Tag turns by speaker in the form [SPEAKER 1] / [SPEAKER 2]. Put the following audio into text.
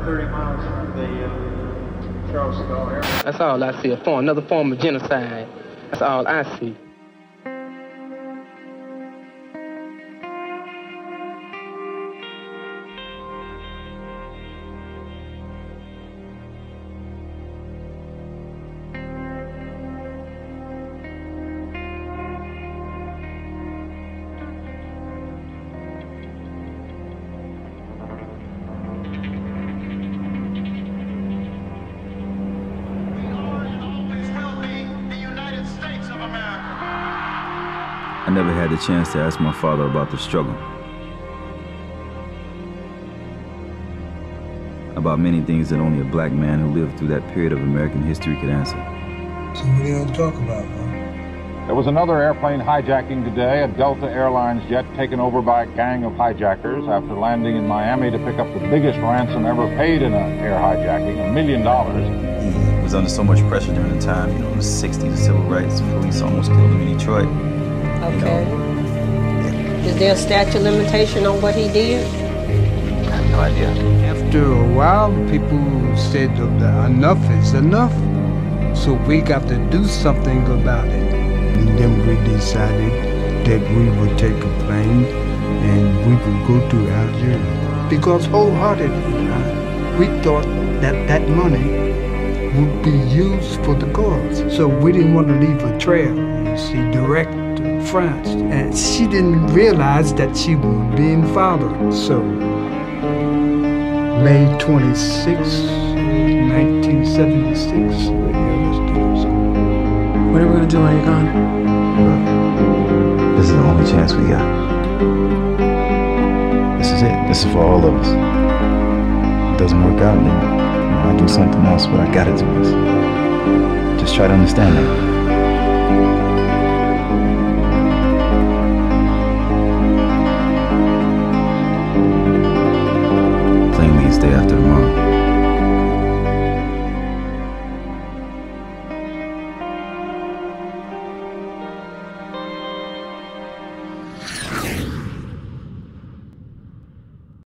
[SPEAKER 1] about 30 miles from the uh, Charles de Airport.
[SPEAKER 2] That's all I see. A form, another form of genocide. That's all I see.
[SPEAKER 3] I never had the chance to ask my father about the struggle. About many things that only a black man who lived through that period of American history could answer.
[SPEAKER 4] So what are you gonna talk about, huh?
[SPEAKER 5] There was another airplane hijacking today, a Delta Airlines jet taken over by a gang of hijackers after landing in Miami to pick up the biggest ransom ever paid in an air hijacking, a million dollars.
[SPEAKER 3] He was under so much pressure during the time, you know, in the 60s, the civil rights police almost killed him in Detroit.
[SPEAKER 6] Okay. Is there a statute limitation on what he did?
[SPEAKER 3] I have no idea.
[SPEAKER 4] After a while, people said that enough is enough. So we got to do something about it. And then we decided that we would take a plane and we would go to Algeria. Because wholeheartedly, uh, we thought that that money would be used for the cause. So we didn't want to leave a trail, you see, direct to France. And she didn't realize that she was being followed. So May 26, 1976, we arrested her.
[SPEAKER 7] What are we gonna do while you're gone?
[SPEAKER 3] This is the only chance we got. This is it. This is for all of us. If it doesn't work out, then I'll do something else, but I gotta do this. Just try to understand that. Day after